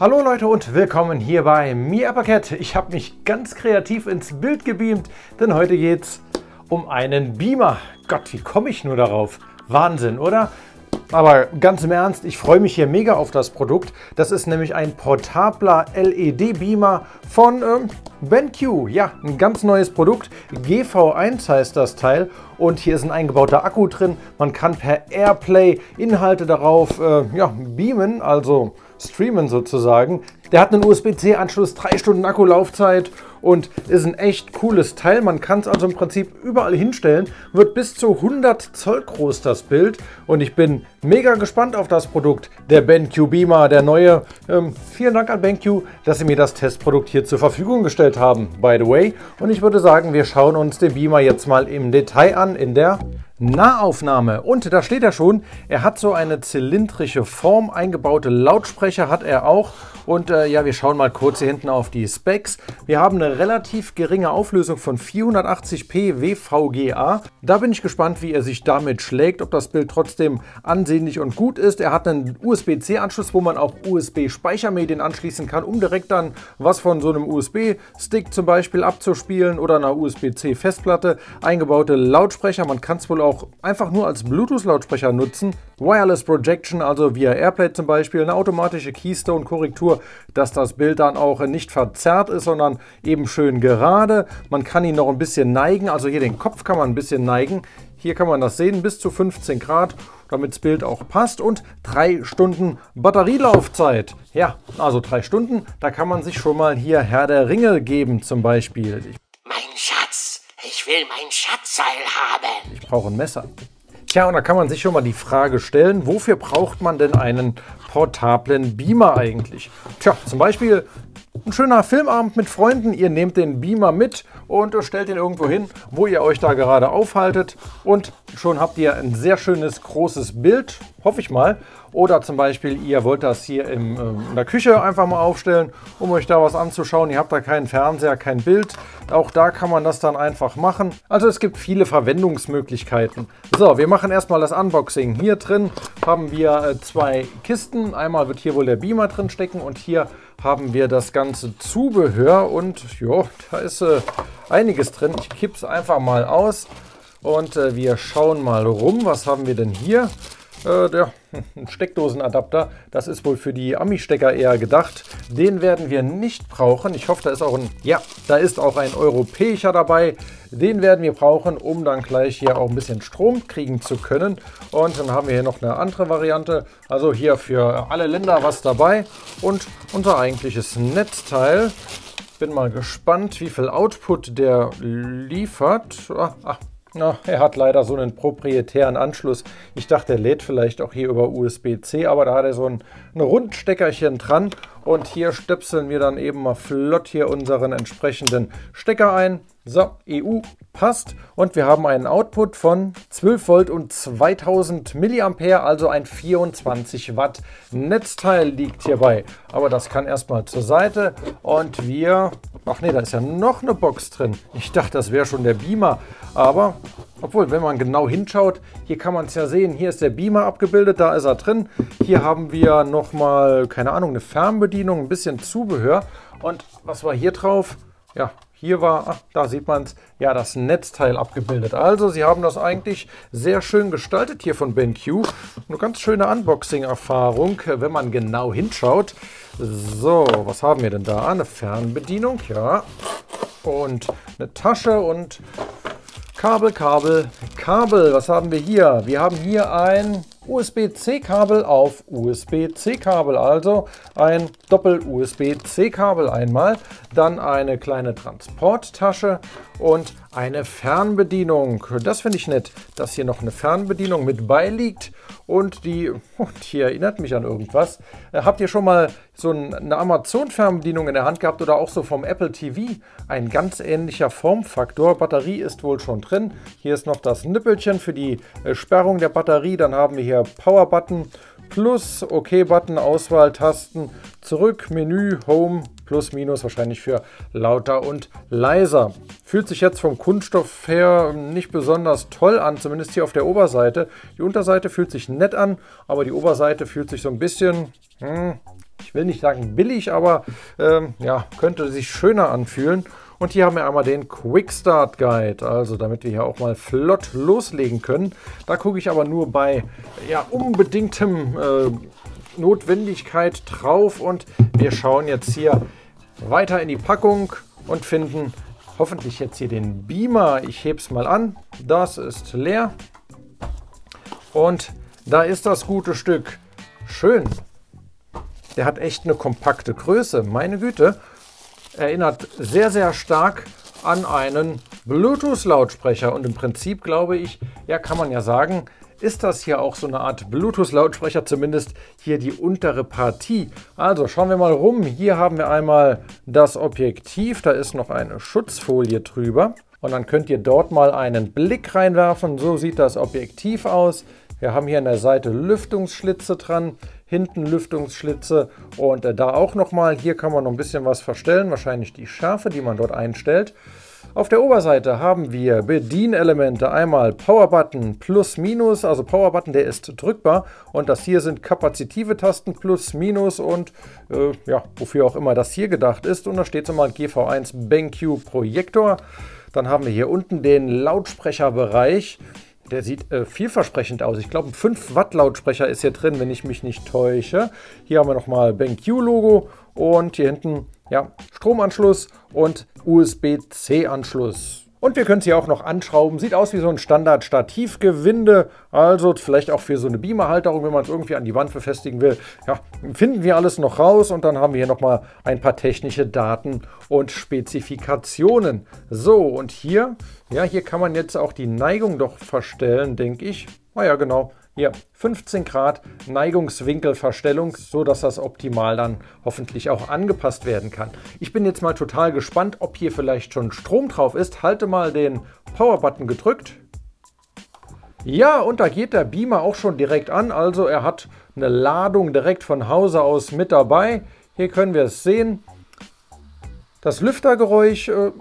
Hallo Leute und willkommen hier bei Mi Uppercat. Ich habe mich ganz kreativ ins Bild gebeamt, denn heute geht es um einen Beamer. Gott, wie komme ich nur darauf? Wahnsinn, oder? Aber ganz im Ernst, ich freue mich hier mega auf das Produkt. Das ist nämlich ein portabler LED-Beamer von ähm, BenQ. Ja, ein ganz neues Produkt. GV1 heißt das Teil. Und hier ist ein eingebauter Akku drin. Man kann per Airplay Inhalte darauf äh, ja, beamen, also streamen sozusagen. Der hat einen USB-C-Anschluss, 3 Stunden Akkulaufzeit und ist ein echt cooles Teil. Man kann es also im Prinzip überall hinstellen. Wird bis zu 100 Zoll groß das Bild und ich bin mega gespannt auf das Produkt. Der BenQ Beamer, der neue. Ähm, vielen Dank an BenQ, dass sie mir das Testprodukt hier zur Verfügung gestellt haben, by the way. Und ich würde sagen, wir schauen uns den Beamer jetzt mal im Detail an in der Nahaufnahme. Und da steht er schon, er hat so eine zylindrische Form, eingebaute Lautsprecher hat er auch. Und äh, ja, wir schauen mal kurz hier hinten auf die Specs. Wir haben eine relativ geringe Auflösung von 480p WVGA. Da bin ich gespannt, wie er sich damit schlägt, ob das Bild trotzdem ansehnlich und gut ist. Er hat einen USB-C-Anschluss, wo man auch USB-Speichermedien anschließen kann, um direkt dann was von so einem USB-Stick zum Beispiel abzuspielen oder einer USB-C-Festplatte. Eingebaute Lautsprecher, man kann es wohl auch einfach nur als Bluetooth-Lautsprecher nutzen. Wireless Projection, also via Airplay zum Beispiel, eine automatische Keystone-Korrektur, dass das Bild dann auch nicht verzerrt ist, sondern eben schön gerade. Man kann ihn noch ein bisschen neigen, also hier den Kopf kann man ein bisschen neigen. Hier kann man das sehen, bis zu 15 Grad, damit das Bild auch passt. Und drei Stunden Batterielaufzeit. Ja, also drei Stunden, da kann man sich schon mal hier Herr der Ringe geben zum Beispiel. Mein Schatz, will mein Schatzseil haben. Ich brauche ein Messer. Tja, und da kann man sich schon mal die Frage stellen, wofür braucht man denn einen portablen Beamer eigentlich? Tja, zum Beispiel ein schöner Filmabend mit Freunden. Ihr nehmt den Beamer mit und stellt ihn irgendwo hin, wo ihr euch da gerade aufhaltet. Und schon habt ihr ein sehr schönes, großes Bild, hoffe ich mal. Oder zum Beispiel, ihr wollt das hier im, äh, in der Küche einfach mal aufstellen, um euch da was anzuschauen. Ihr habt da keinen Fernseher, kein Bild. Auch da kann man das dann einfach machen. Also es gibt viele Verwendungsmöglichkeiten. So, wir machen erstmal das Unboxing. Hier drin haben wir äh, zwei Kisten. Einmal wird hier wohl der Beamer drin stecken und hier haben wir das ganze Zubehör. Und ja, da ist äh, einiges drin. Ich kippe es einfach mal aus und äh, wir schauen mal rum. Was haben wir denn hier? Äh, der Steckdosenadapter, das ist wohl für die Ami-Stecker eher gedacht. Den werden wir nicht brauchen. Ich hoffe, da ist auch ein, ja, da ist auch ein europäischer dabei. Den werden wir brauchen, um dann gleich hier auch ein bisschen Strom kriegen zu können. Und dann haben wir hier noch eine andere Variante. Also hier für alle Länder was dabei. Und unser eigentliches Netzteil. Bin mal gespannt, wie viel Output der liefert. Ach, ach na, er hat leider so einen proprietären Anschluss. Ich dachte, er lädt vielleicht auch hier über USB-C, aber da hat er so ein, ein Rundsteckerchen dran. Und hier stöpseln wir dann eben mal flott hier unseren entsprechenden Stecker ein. So, EU passt und wir haben einen Output von 12 Volt und 2000 Milliampere, also ein 24 Watt Netzteil liegt hierbei. Aber das kann erstmal zur Seite und wir, ach nee, da ist ja noch eine Box drin. Ich dachte, das wäre schon der Beamer, aber obwohl, wenn man genau hinschaut, hier kann man es ja sehen, hier ist der Beamer abgebildet, da ist er drin. Hier haben wir nochmal, keine Ahnung, eine Fernbedienung, ein bisschen Zubehör. Und was war hier drauf? Ja, hier war, ach, da sieht man es, ja, das Netzteil abgebildet. Also, sie haben das eigentlich sehr schön gestaltet hier von BenQ. Eine ganz schöne Unboxing-Erfahrung, wenn man genau hinschaut. So, was haben wir denn da? Eine Fernbedienung, ja. Und eine Tasche und Kabel, Kabel, Kabel. Was haben wir hier? Wir haben hier ein USB-C-Kabel auf USB-C-Kabel, also ein Doppel-USB-C-Kabel einmal, dann eine kleine Transporttasche und eine Fernbedienung. Das finde ich nett, dass hier noch eine Fernbedienung mit beiliegt und die, und die erinnert mich an irgendwas. Äh, habt ihr schon mal so eine Amazon-Fernbedienung in der Hand gehabt oder auch so vom Apple TV? Ein ganz ähnlicher Formfaktor. Batterie ist wohl schon drin. Hier ist noch das Nippelchen für die äh, Sperrung der Batterie. Dann haben wir hier Power-Button plus OK-Button, Auswahltasten, zurück, Menü, Home, plus, minus wahrscheinlich für lauter und leiser. Fühlt sich jetzt vom Kunststoff her nicht besonders toll an, zumindest hier auf der Oberseite. Die Unterseite fühlt sich nett an, aber die Oberseite fühlt sich so ein bisschen, hm, ich will nicht sagen billig, aber ähm, ja, könnte sich schöner anfühlen. Und hier haben wir einmal den Quick Start Guide, also damit wir hier auch mal flott loslegen können. Da gucke ich aber nur bei ja, unbedingtem äh, Notwendigkeit drauf und wir schauen jetzt hier weiter in die Packung und finden hoffentlich jetzt hier den Beamer. Ich hebe es mal an. Das ist leer. Und da ist das gute Stück. Schön. Der hat echt eine kompakte Größe. Meine Güte. Erinnert sehr, sehr stark an einen Bluetooth-Lautsprecher. Und im Prinzip glaube ich, ja, kann man ja sagen, ist das hier auch so eine Art Bluetooth-Lautsprecher, zumindest hier die untere Partie. Also schauen wir mal rum. Hier haben wir einmal das Objektiv, da ist noch eine Schutzfolie drüber. Und dann könnt ihr dort mal einen Blick reinwerfen. So sieht das Objektiv aus. Wir haben hier an der Seite Lüftungsschlitze dran, hinten Lüftungsschlitze und äh, da auch nochmal. Hier kann man noch ein bisschen was verstellen, wahrscheinlich die Schärfe, die man dort einstellt. Auf der Oberseite haben wir Bedienelemente. Einmal Power-Button plus minus, also Power-Button, der ist drückbar. Und das hier sind kapazitive Tasten plus minus und äh, ja, wofür auch immer das hier gedacht ist. Und da steht so mal GV1 BenQ Projektor. Dann haben wir hier unten den Lautsprecherbereich. Der sieht äh, vielversprechend aus. Ich glaube, ein 5 Watt Lautsprecher ist hier drin, wenn ich mich nicht täusche. Hier haben wir nochmal BenQ Logo und hier hinten ja, Stromanschluss und USB-C-Anschluss. Und wir können es hier auch noch anschrauben. Sieht aus wie so ein Standard-Stativgewinde. Also vielleicht auch für so eine Beamerhalterung, wenn man es irgendwie an die Wand befestigen will. Ja, finden wir alles noch raus. Und dann haben wir hier nochmal ein paar technische Daten und Spezifikationen. So, und hier, ja, hier kann man jetzt auch die Neigung doch verstellen, denke ich. Ah ja, genau. Hier 15 Grad Neigungswinkelverstellung, so dass das optimal dann hoffentlich auch angepasst werden kann. Ich bin jetzt mal total gespannt, ob hier vielleicht schon Strom drauf ist. Halte mal den Power-Button gedrückt. Ja, und da geht der Beamer auch schon direkt an. Also er hat eine Ladung direkt von Hause aus mit dabei. Hier können wir es sehen. Das Lüftergeräusch äh,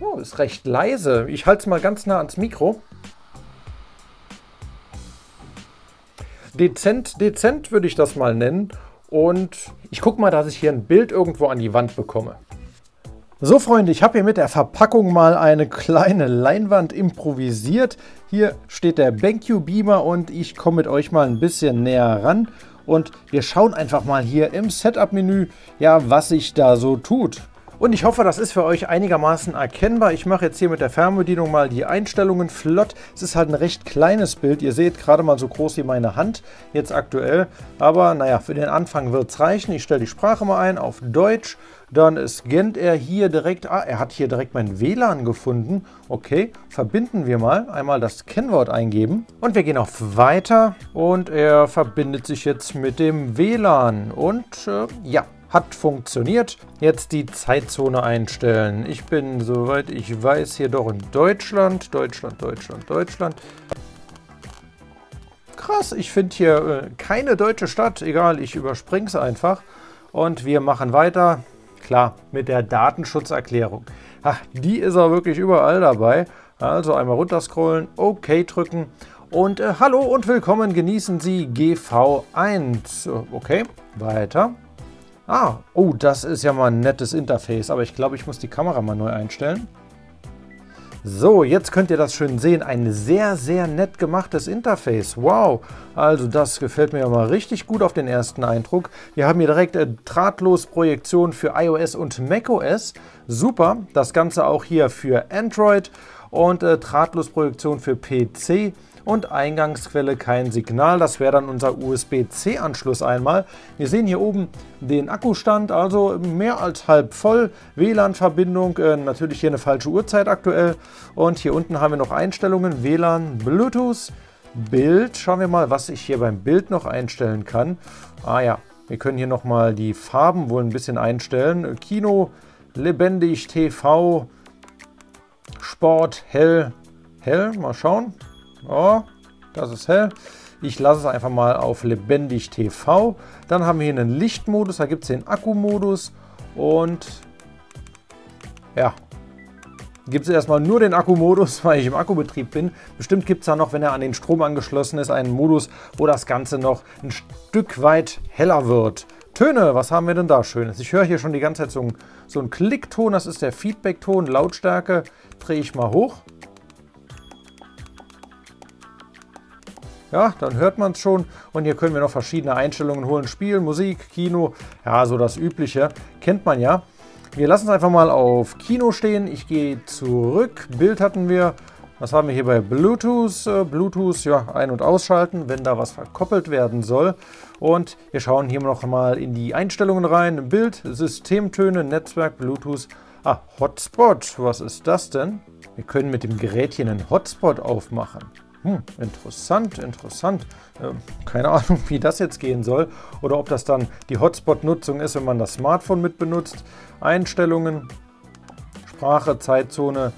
oh, ist recht leise. Ich halte es mal ganz nah ans Mikro. Dezent, dezent würde ich das mal nennen. Und ich gucke mal, dass ich hier ein Bild irgendwo an die Wand bekomme. So Freunde, ich habe hier mit der Verpackung mal eine kleine Leinwand improvisiert. Hier steht der BenQ Beamer und ich komme mit euch mal ein bisschen näher ran. Und wir schauen einfach mal hier im Setup-Menü, ja, was sich da so tut. Und ich hoffe, das ist für euch einigermaßen erkennbar. Ich mache jetzt hier mit der Fernbedienung mal die Einstellungen flott. Es ist halt ein recht kleines Bild. Ihr seht gerade mal so groß wie meine Hand jetzt aktuell. Aber naja, für den Anfang wird es reichen. Ich stelle die Sprache mal ein auf Deutsch. Dann scannt er hier direkt, ah, er hat hier direkt mein WLAN gefunden. Okay, verbinden wir mal. Einmal das Kennwort eingeben. Und wir gehen auf Weiter. Und er verbindet sich jetzt mit dem WLAN. Und äh, ja, hat funktioniert. Jetzt die Zeitzone einstellen. Ich bin, soweit ich weiß, hier doch in Deutschland. Deutschland, Deutschland, Deutschland. Krass, ich finde hier äh, keine deutsche Stadt. Egal, ich überspringe es einfach. Und wir machen weiter. Klar, mit der Datenschutzerklärung. Ach, die ist auch wirklich überall dabei. Also einmal runterscrollen, OK drücken und äh, hallo und willkommen, genießen Sie GV1. Okay, weiter. Ah, oh, das ist ja mal ein nettes Interface, aber ich glaube, ich muss die Kamera mal neu einstellen. So, jetzt könnt ihr das schön sehen. Ein sehr, sehr nett gemachtes Interface. Wow, also das gefällt mir ja mal richtig gut auf den ersten Eindruck. Wir haben hier direkt äh, drahtlos Projektion für iOS und macOS. Super, das Ganze auch hier für Android und äh, drahtlos Projektion für PC und Eingangsquelle kein Signal. Das wäre dann unser USB-C-Anschluss einmal. Wir sehen hier oben den Akkustand, also mehr als halb voll. WLAN-Verbindung, äh, natürlich hier eine falsche Uhrzeit aktuell. Und hier unten haben wir noch Einstellungen, WLAN, Bluetooth, Bild. Schauen wir mal, was ich hier beim Bild noch einstellen kann. Ah ja, wir können hier nochmal die Farben wohl ein bisschen einstellen. Kino, lebendig, TV, Sport, hell, hell, mal schauen. Oh, das ist hell. Ich lasse es einfach mal auf lebendig TV. Dann haben wir hier einen Lichtmodus, da gibt es den Akkumodus und ja, gibt es erstmal nur den Akkumodus, weil ich im Akkubetrieb bin. Bestimmt gibt es da noch, wenn er an den Strom angeschlossen ist, einen Modus, wo das Ganze noch ein Stück weit heller wird. Töne, was haben wir denn da Schönes? Ich höre hier schon die ganze Zeit so einen, so einen Klickton, das ist der Feedback-Ton. Lautstärke drehe ich mal hoch. Ja, dann hört man es schon. Und hier können wir noch verschiedene Einstellungen holen. Spiel, Musik, Kino, ja, so das Übliche. Kennt man ja. Wir lassen es einfach mal auf Kino stehen. Ich gehe zurück. Bild hatten wir. Was haben wir hier bei Bluetooth? Äh, Bluetooth, ja, ein- und ausschalten, wenn da was verkoppelt werden soll. Und wir schauen hier noch mal in die Einstellungen rein. Bild, Systemtöne, Netzwerk, Bluetooth. Ah, Hotspot. Was ist das denn? Wir können mit dem Gerät hier einen Hotspot aufmachen. Hm, interessant, interessant. Äh, keine Ahnung, wie das jetzt gehen soll. Oder ob das dann die Hotspot-Nutzung ist, wenn man das Smartphone mit benutzt. Einstellungen, Sprache, Zeitzone,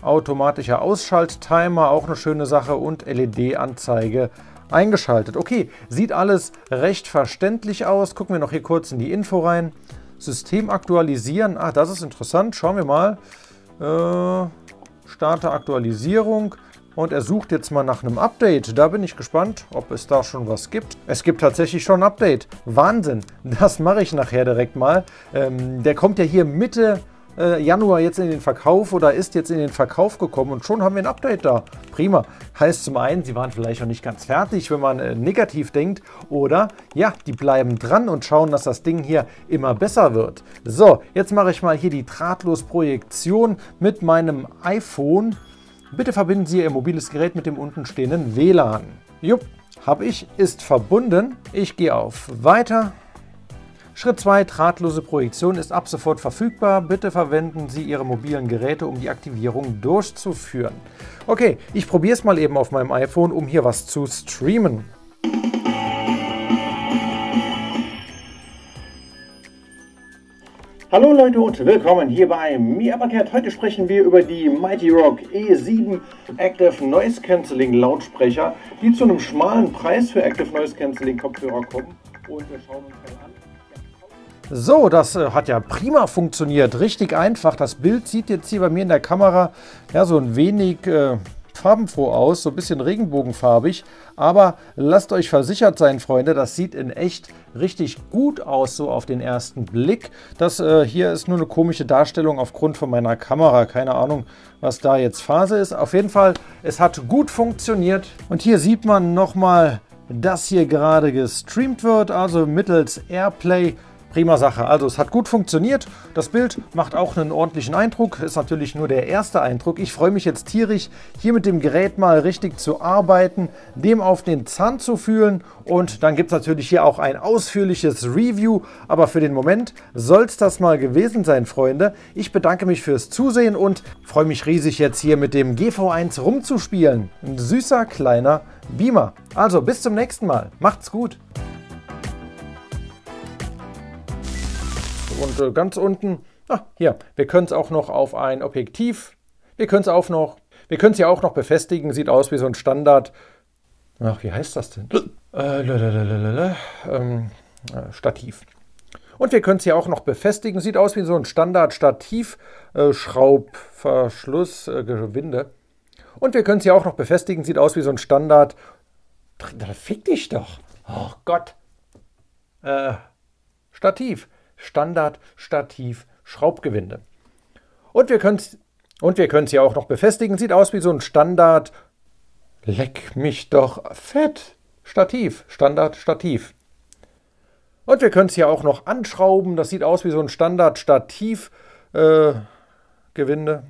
automatischer Ausschalttimer, auch eine schöne Sache. Und LED-Anzeige eingeschaltet. Okay, sieht alles recht verständlich aus. Gucken wir noch hier kurz in die Info rein. System aktualisieren. Ah, das ist interessant. Schauen wir mal. Äh, starte Aktualisierung. Und er sucht jetzt mal nach einem Update. Da bin ich gespannt, ob es da schon was gibt. Es gibt tatsächlich schon ein Update. Wahnsinn. Das mache ich nachher direkt mal. Ähm, der kommt ja hier Mitte äh, Januar jetzt in den Verkauf oder ist jetzt in den Verkauf gekommen und schon haben wir ein Update da. Prima. Heißt zum einen, sie waren vielleicht noch nicht ganz fertig, wenn man äh, negativ denkt. Oder ja, die bleiben dran und schauen, dass das Ding hier immer besser wird. So, jetzt mache ich mal hier die Drahtlos-Projektion mit meinem iPhone. Bitte verbinden Sie Ihr mobiles Gerät mit dem unten stehenden WLAN. Jupp, habe ich, ist verbunden. Ich gehe auf Weiter. Schritt 2, drahtlose Projektion ist ab sofort verfügbar. Bitte verwenden Sie Ihre mobilen Geräte, um die Aktivierung durchzuführen. Okay, ich probiere es mal eben auf meinem iPhone, um hier was zu streamen. Hallo Leute und willkommen hier bei Mi Abacat. Heute sprechen wir über die Mighty Rock E7 Active Noise Cancelling Lautsprecher, die zu einem schmalen Preis für Active Noise Cancelling Kopfhörer kommen. Und wir schauen uns mal an. So, das äh, hat ja prima funktioniert. Richtig einfach. Das Bild sieht jetzt hier bei mir in der Kamera ja so ein wenig äh, farbenfroh aus, so ein bisschen regenbogenfarbig. Aber lasst euch versichert sein, Freunde, das sieht in echt richtig gut aus, so auf den ersten Blick. Das äh, hier ist nur eine komische Darstellung aufgrund von meiner Kamera. Keine Ahnung, was da jetzt Phase ist. Auf jeden Fall, es hat gut funktioniert. Und hier sieht man nochmal, dass hier gerade gestreamt wird, also mittels Airplay. Prima Sache. Also es hat gut funktioniert. Das Bild macht auch einen ordentlichen Eindruck. Ist natürlich nur der erste Eindruck. Ich freue mich jetzt tierisch, hier mit dem Gerät mal richtig zu arbeiten, dem auf den Zahn zu fühlen. Und dann gibt es natürlich hier auch ein ausführliches Review. Aber für den Moment soll es das mal gewesen sein, Freunde. Ich bedanke mich fürs Zusehen und freue mich riesig jetzt hier mit dem GV1 rumzuspielen. Ein süßer kleiner Beamer. Also bis zum nächsten Mal. Macht's gut. Und äh, ganz unten, ah, hier, wir können es auch noch auf ein Objektiv, wir können es auch noch, wir können es ja auch noch befestigen, sieht aus wie so ein Standard, ach, wie heißt das denn? Äh, ähm, äh, Stativ. Und wir können es ja auch noch befestigen, sieht aus wie so ein Standard-Stativ, äh, Schraubverschluss, Gewinde. Und wir können es ja auch noch befestigen, sieht aus wie so ein Standard, da fick dich doch, oh Gott, äh, Stativ. Standard, Stativ, Schraubgewinde. Und wir können es und ja auch noch befestigen. Sieht aus wie so ein Standard. Leck mich doch fett. Stativ, Standard, Stativ. Und wir können es ja auch noch anschrauben. Das sieht aus wie so ein Standard Stativ. Äh, Gewinde.